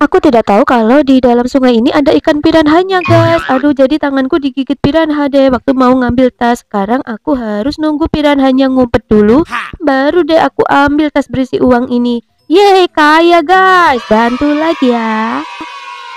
Aku tidak tahu kalau di dalam sungai ini ada ikan piranhanya, guys. Oh, iya. Aduh, jadi tanganku digigit piranha deh waktu mau ngambil tas. Sekarang aku harus nunggu piranhanya ngumpet dulu, baru deh aku ambil tas berisi uang ini. Yeay, kaya guys. Bantu lagi ya.